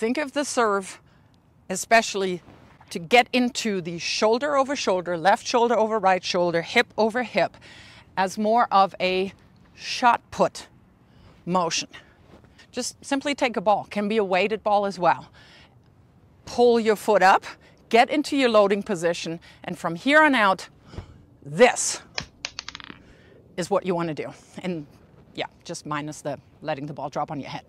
think of the serve, especially to get into the shoulder over shoulder, left shoulder over right shoulder, hip over hip, as more of a shot put motion. Just simply take a ball, can be a weighted ball as well. Pull your foot up, get into your loading position, and from here on out, this is what you want to do. And yeah, just minus the letting the ball drop on your head.